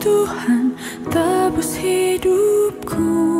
Tuhan tebus hidupku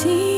Kasihmu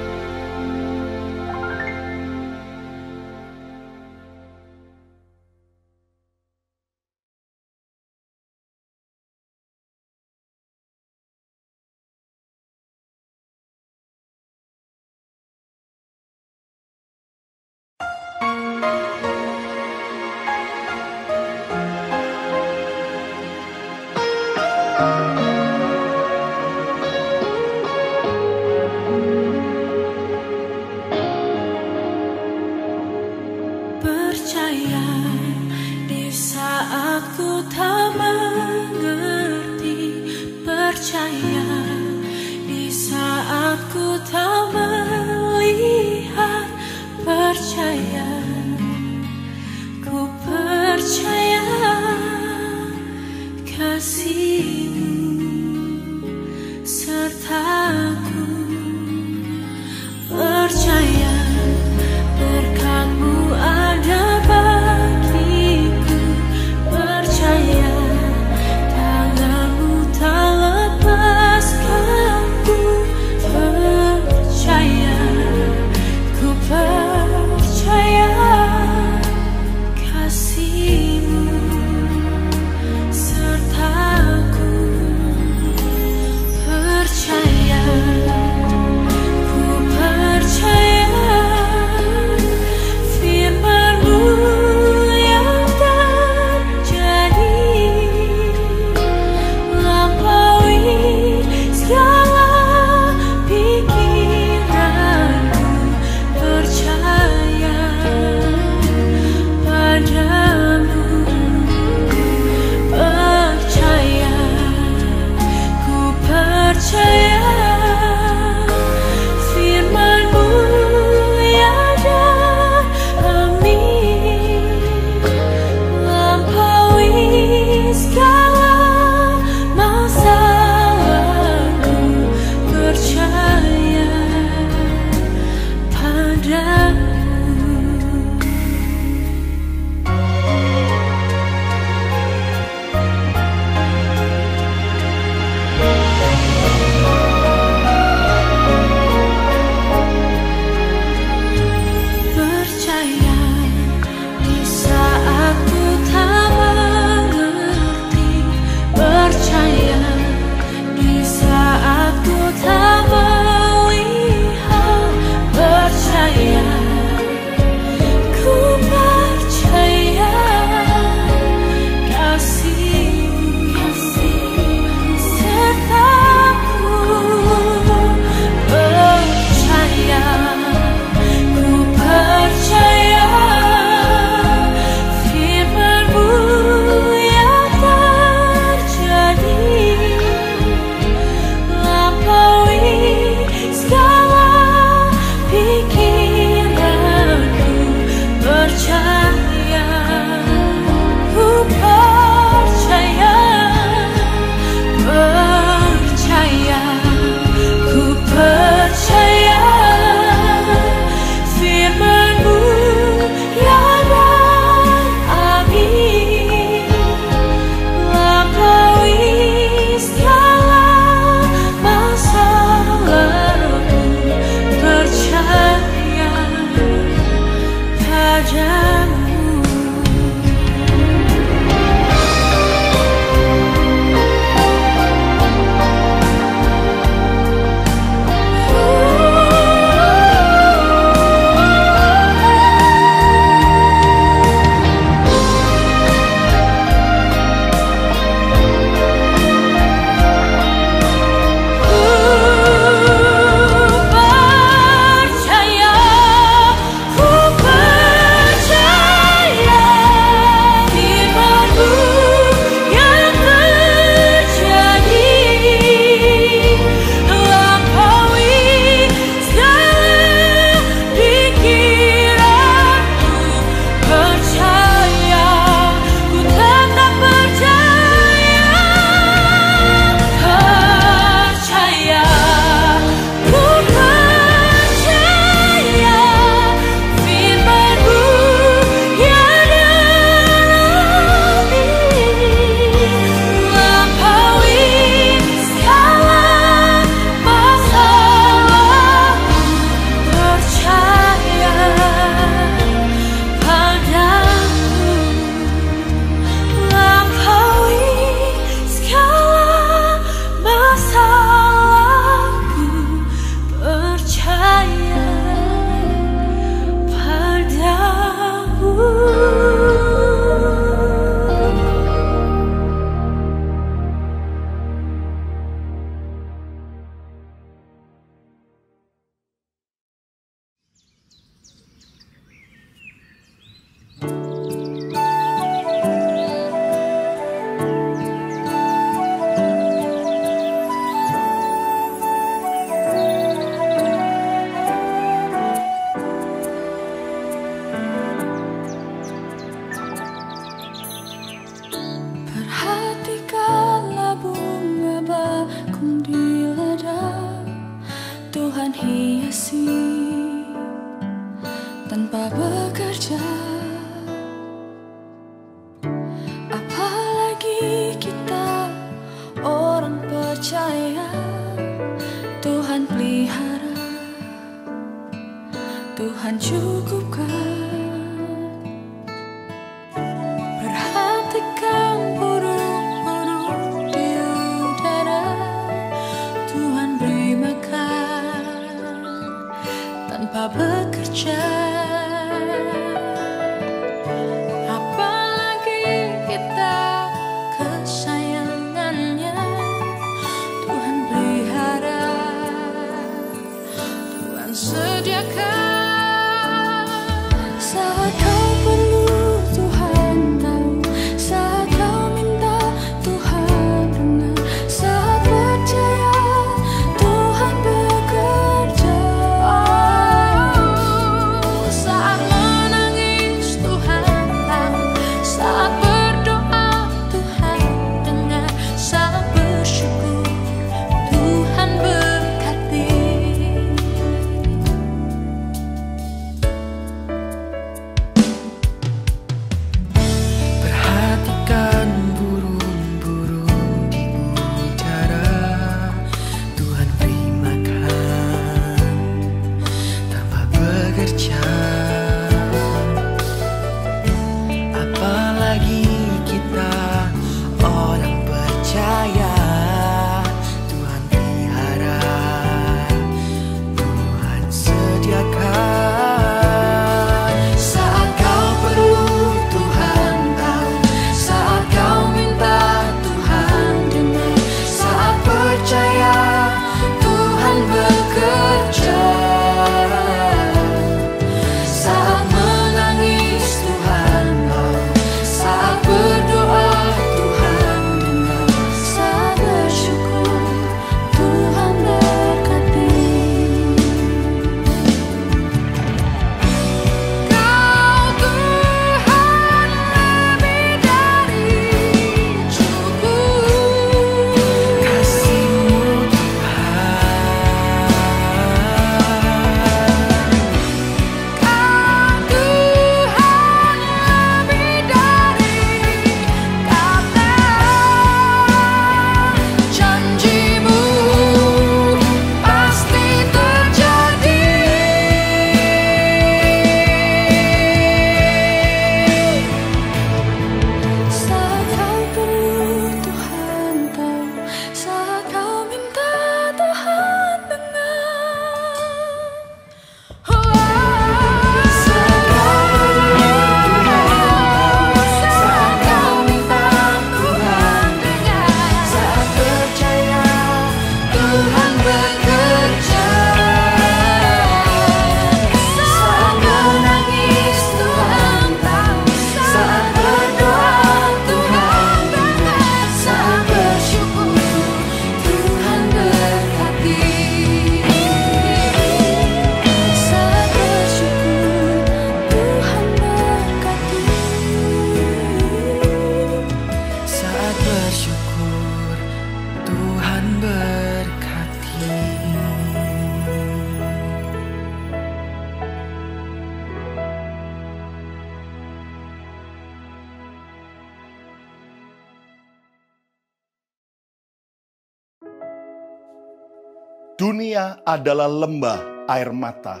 adalah lembah air mata.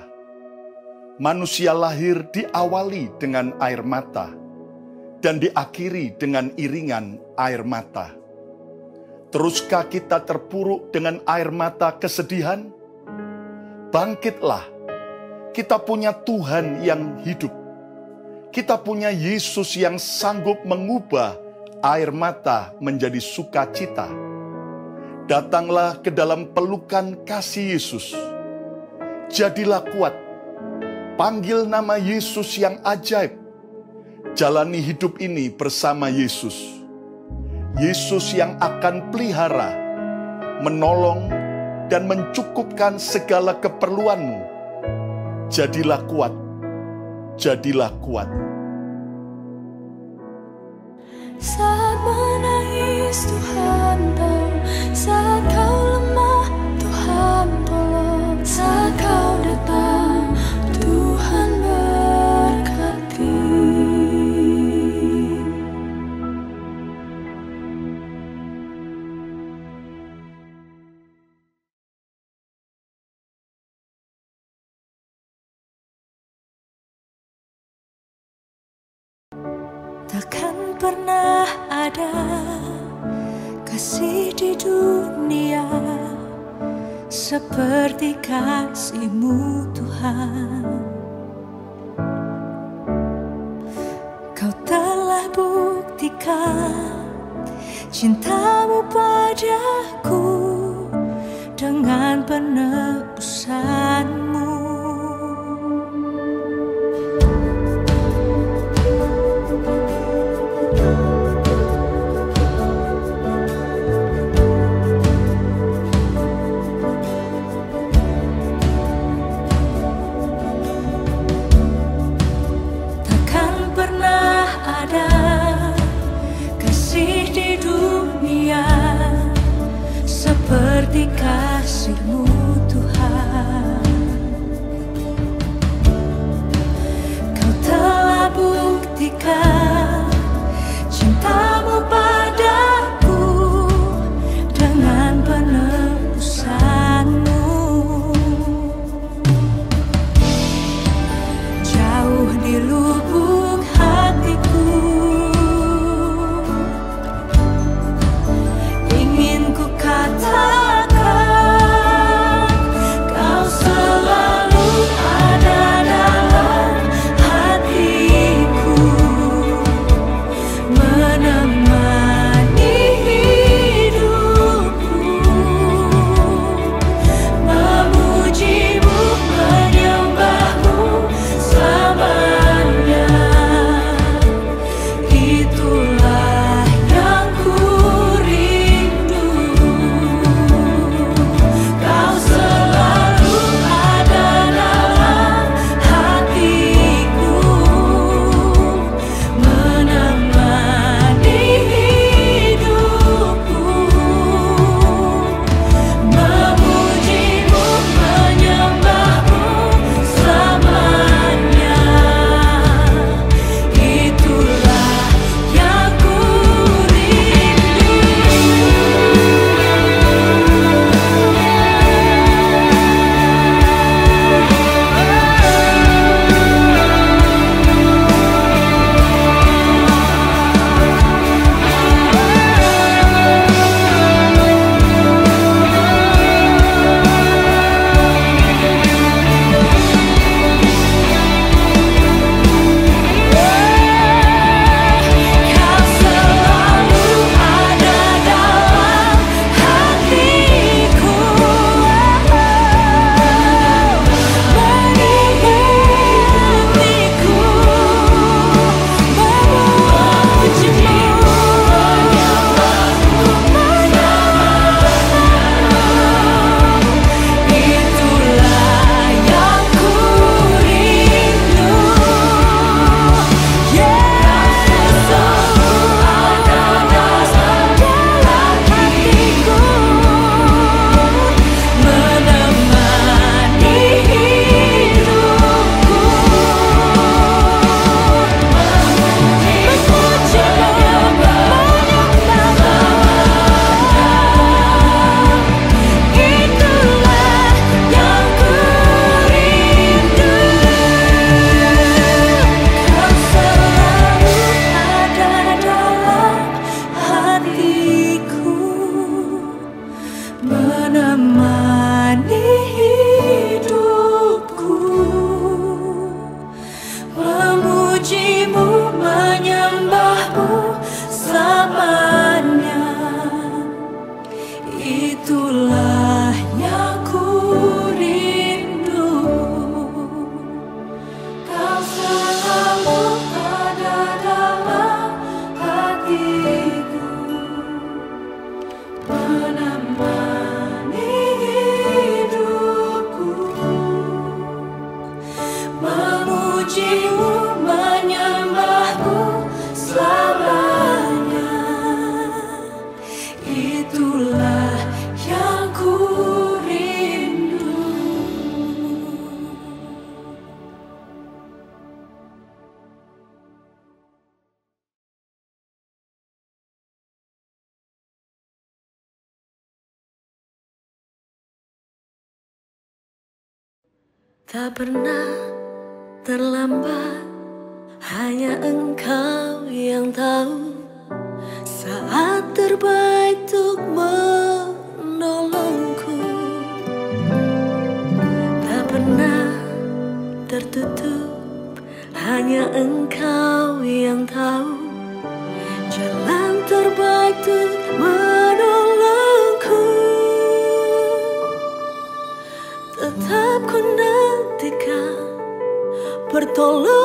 Manusia lahir diawali dengan air mata dan diakhiri dengan iringan air mata. Teruskah kita terpuruk dengan air mata kesedihan? Bangkitlah, kita punya Tuhan yang hidup. Kita punya Yesus yang sanggup mengubah air mata menjadi sukacita datanglah ke dalam pelukan kasih Yesus. Jadilah kuat, panggil nama Yesus yang ajaib. Jalani hidup ini bersama Yesus. Yesus yang akan pelihara, menolong, dan mencukupkan segala keperluanmu. Jadilah kuat, jadilah kuat. Saat menangis Tuhan tahu Saat kau lemah Tuhan tolong. Saat kau datang kasihmu Tuhan. Kau telah buktikan cintamu padaku Dengan penebusanmu. ficar. Tertutup. Hanya engkau yang tahu. Jalan terbaik untuk menolongku. Tetap ku nantikan pertolonganmu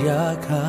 Yeah.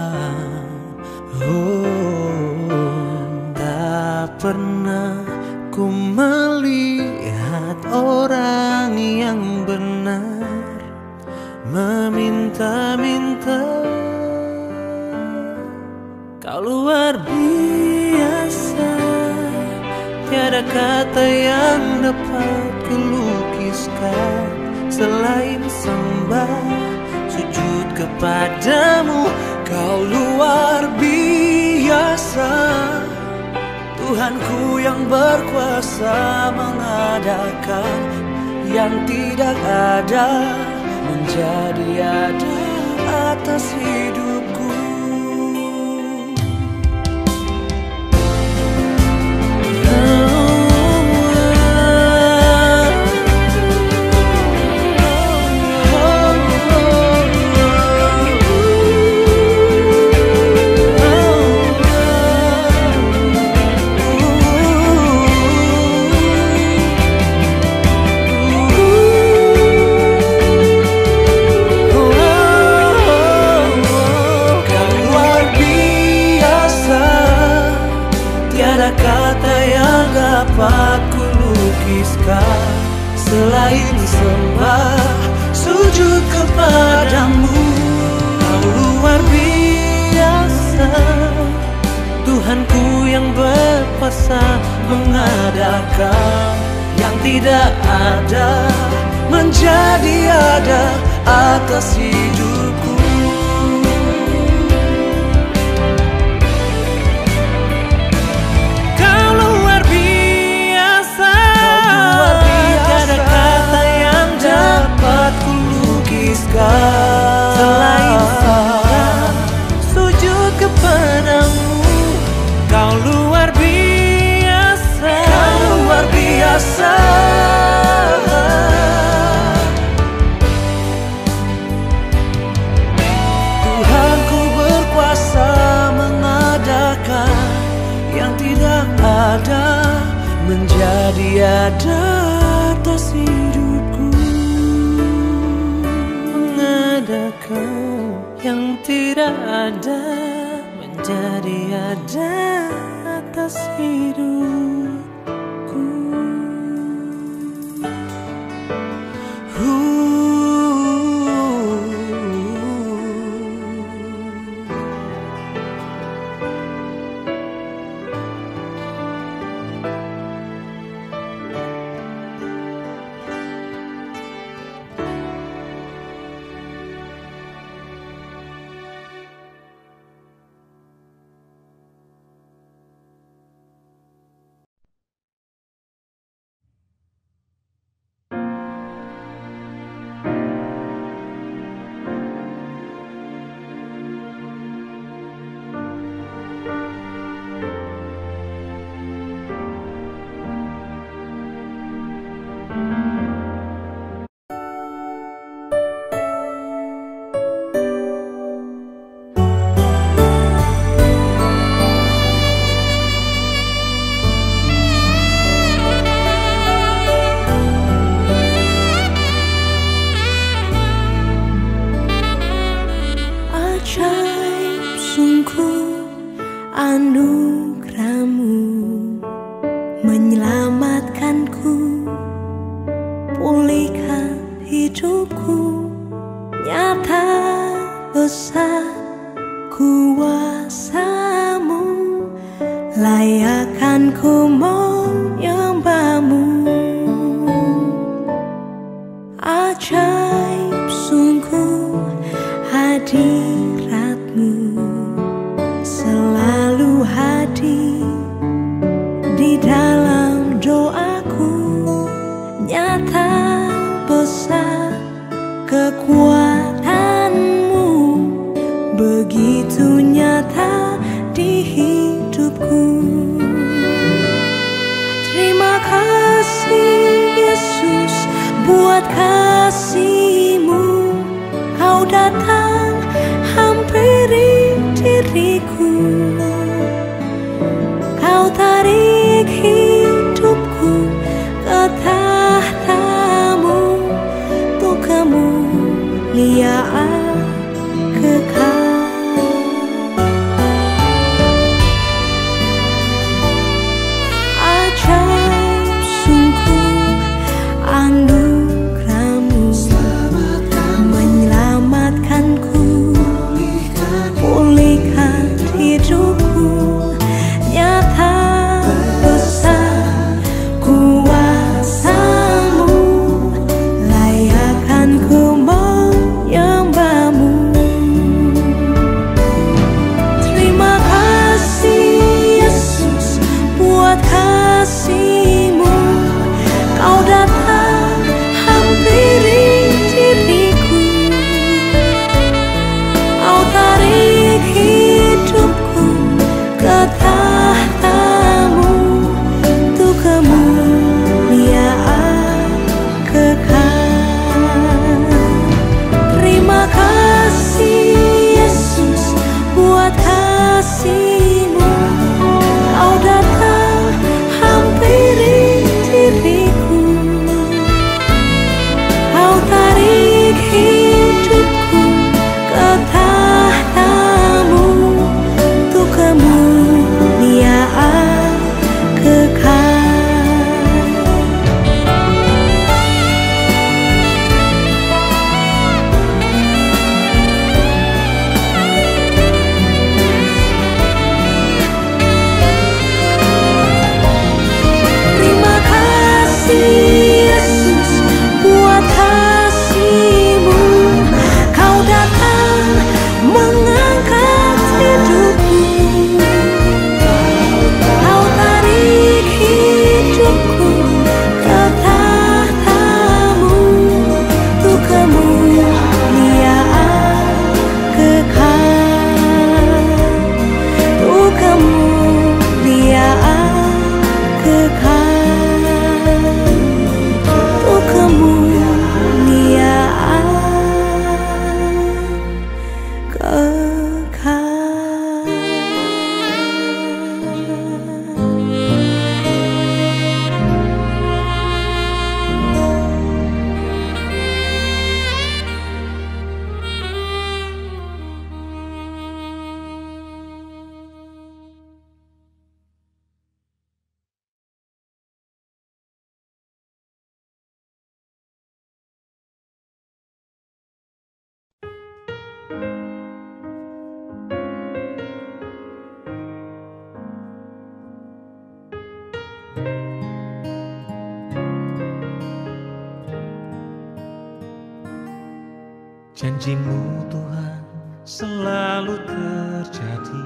Janjimu Tuhan selalu terjadi.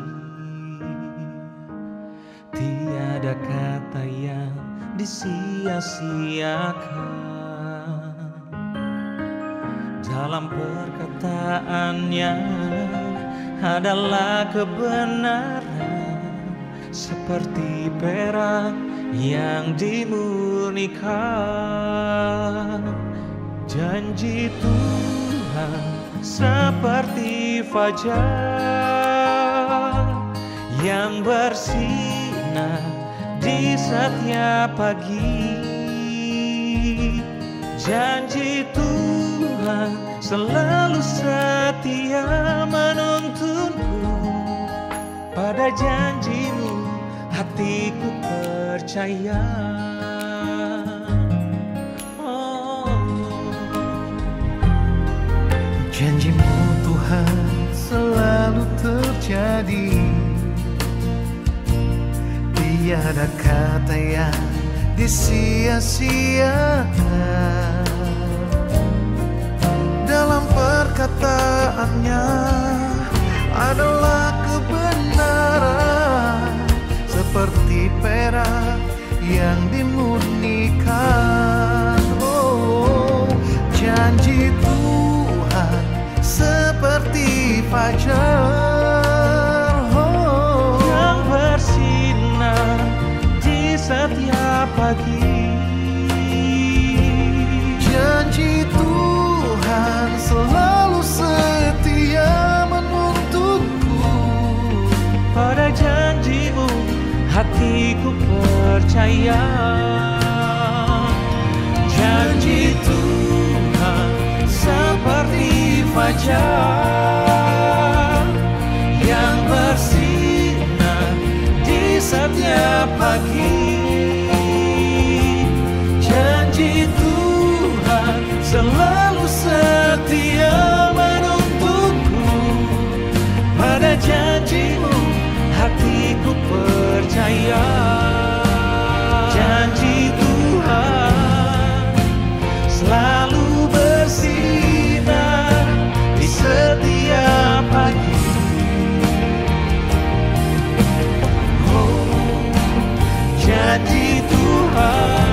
Tiada kata yang disia-siakan. Dalam perkataannya adalah kebenaran Seperti perak yang dimurnikan. Janji Tuhan seperti fajar yang bersinar di setiap pagi. Janji Tuhan selalu setia menuntunku pada janjimu hatiku percaya. Terjadi. Tiada kata yang disia-siakan. Dalam perkataannya adalah kebenaran. Seperti perak yang dimurnikan. Oh, janji Tuhan seperti fajar percaya. Janji Tuhan seperti fajar yang bersinar di setiap pagi. apart.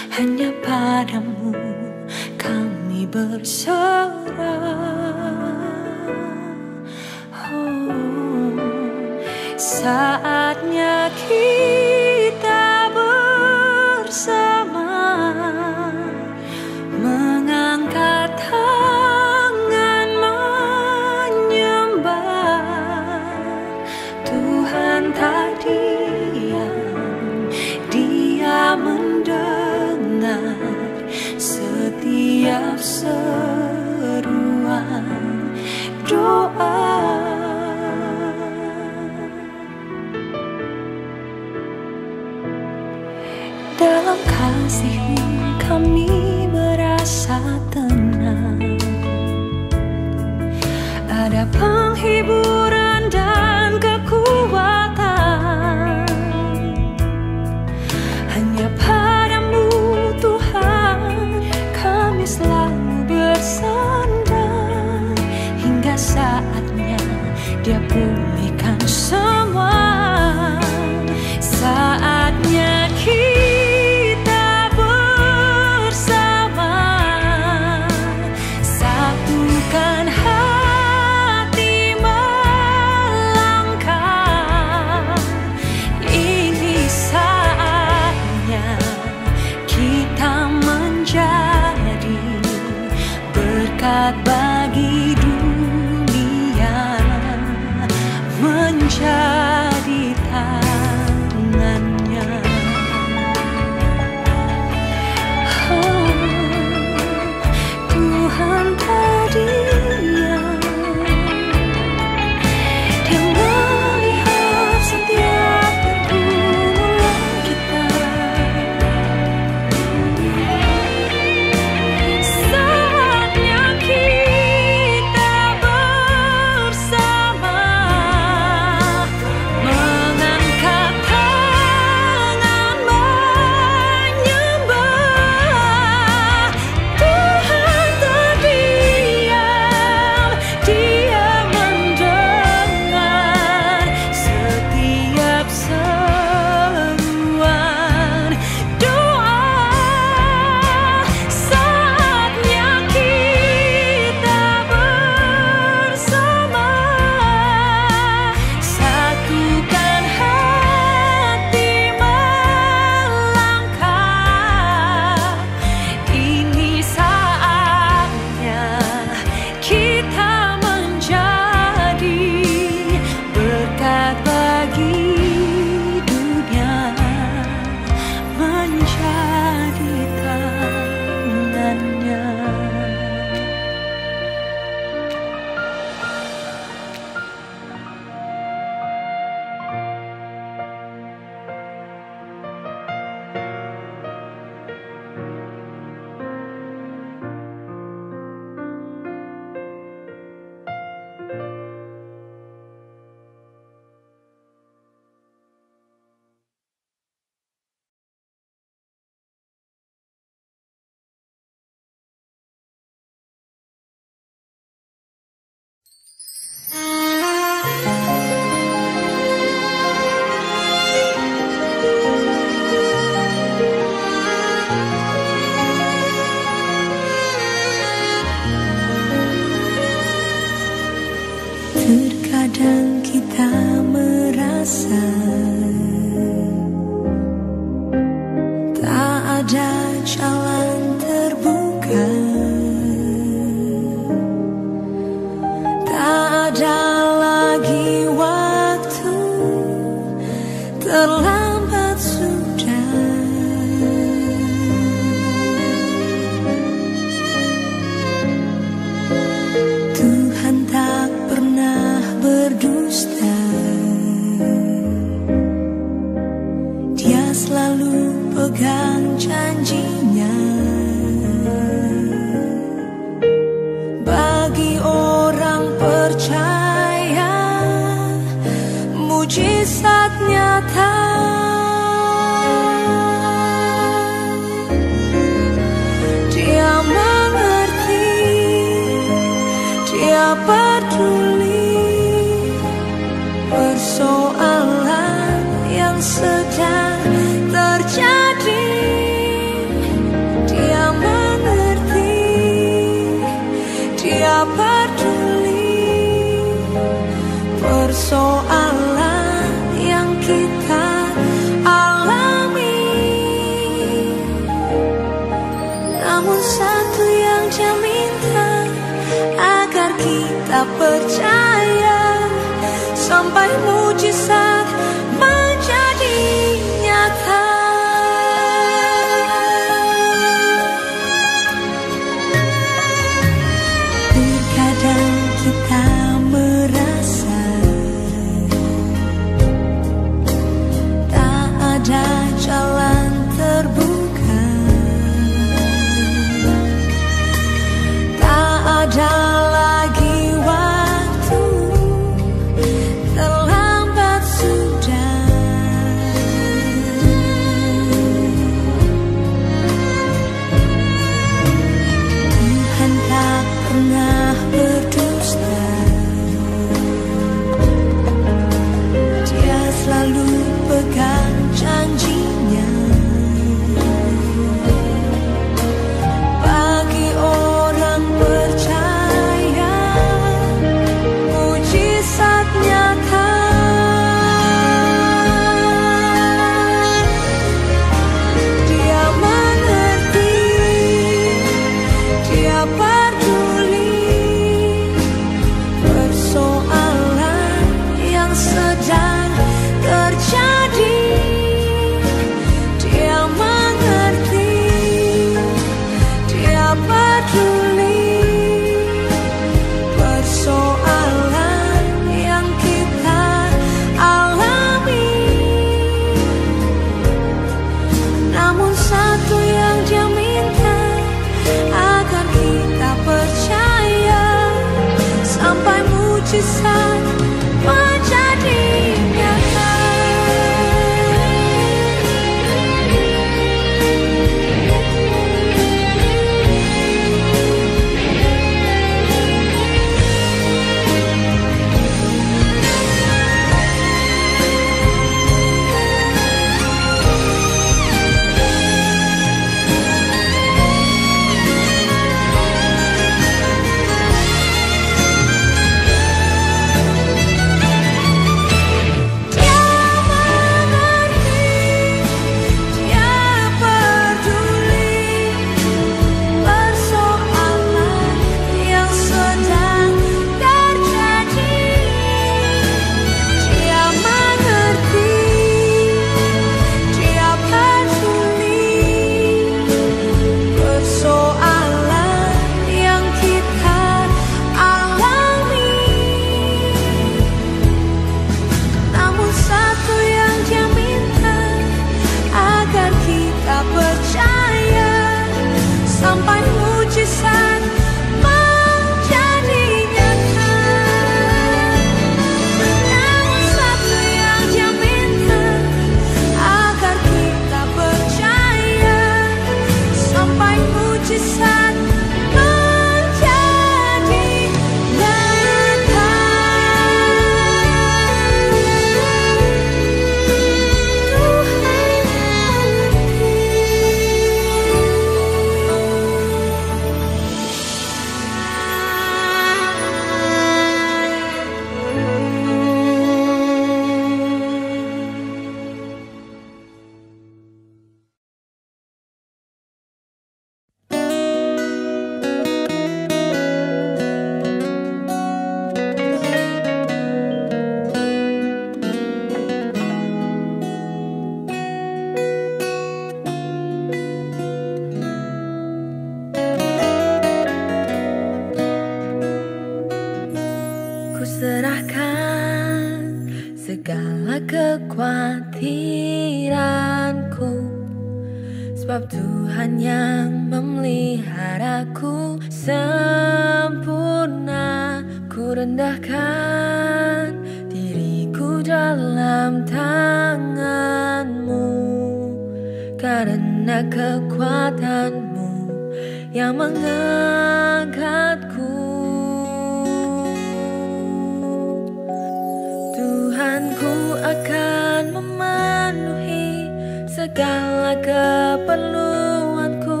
Akan memenuhi segala keperluanku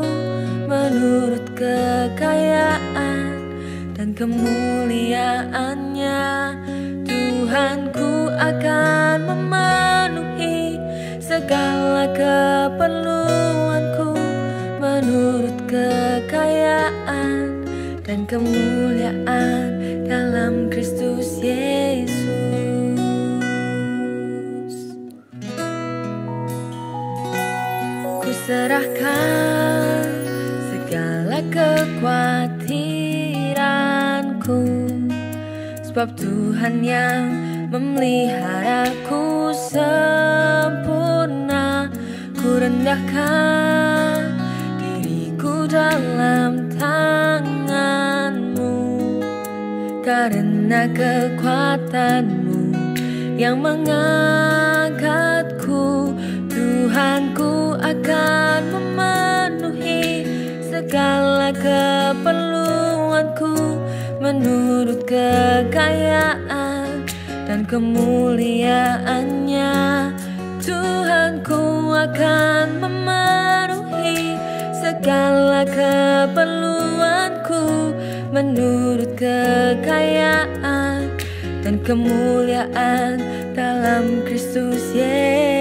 menurut kekayaan dan kemuliaannya. Tuhanku akan memenuhi segala keperluanku menurut kekayaan dan kemuliaan segala kekhawatiranku. Sebab Tuhan yang memeliharaku sempurna Ku rendahkan diriku dalam tanganmu. Karena kekuatanmu yang mengangkatku Tuhanku akan memenuhi segala keperluanku menurut kekayaan dan kemuliaannya Tuhanku akan memenuhi segala keperluanku menurut kekayaan dan kemuliaan dalam Kristus Yesus.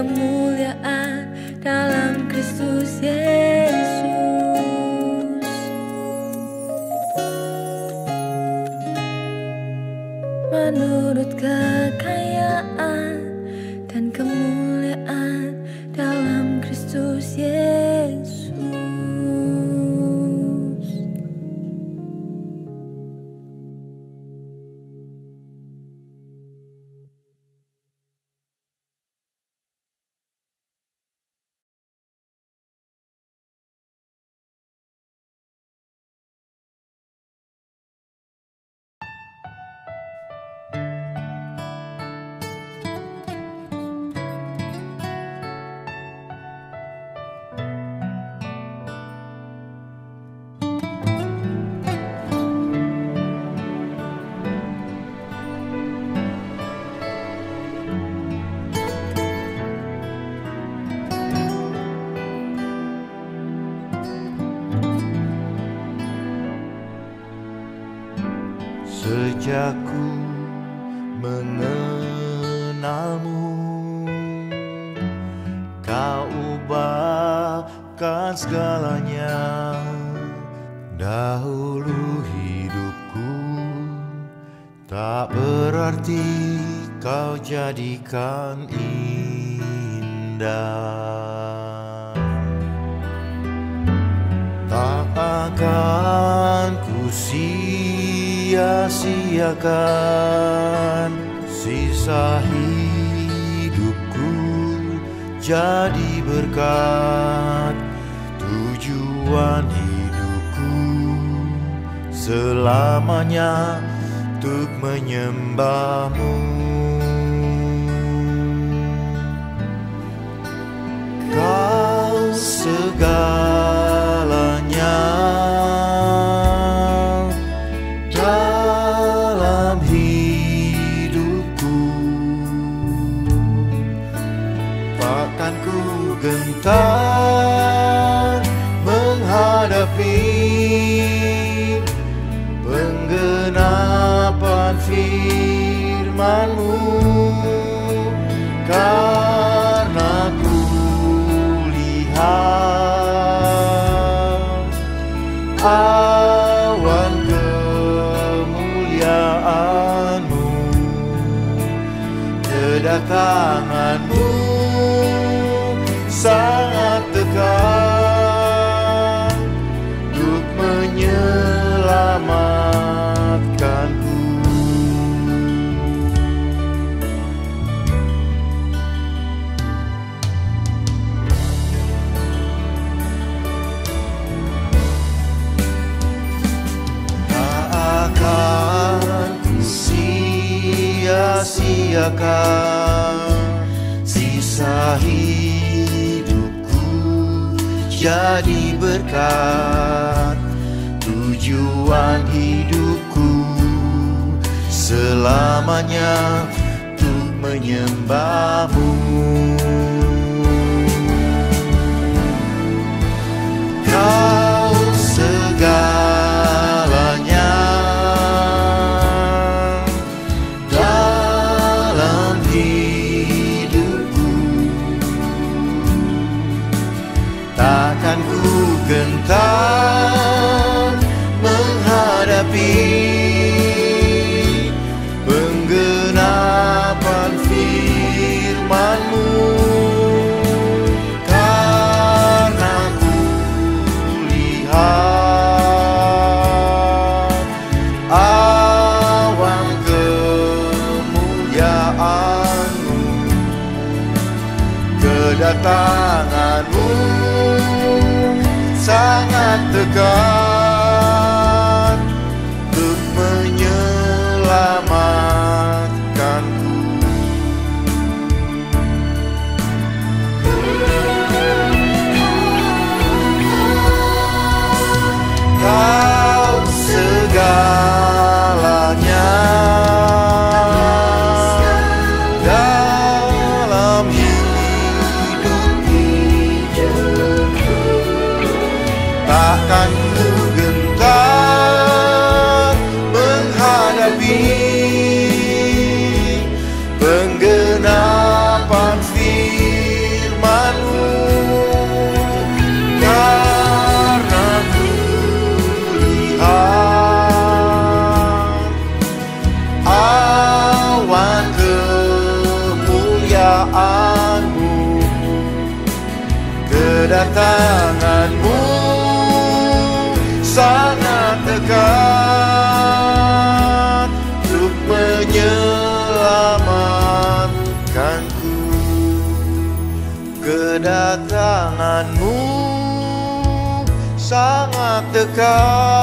Kemuliaan dalam Kristus Yesus jadi berkat Tujuan hidupku. Selamanya Untuk menyembahmu. Kau segalanya akan menghadapi penggenapan firmanmu. Karena ku lihat awan kemuliaanmu. Kedatangan muliakan sisa hidupku. Jadi berkat tujuan hidupku. Selamanya untuk menyembahmu. Kau segala tá. tocar.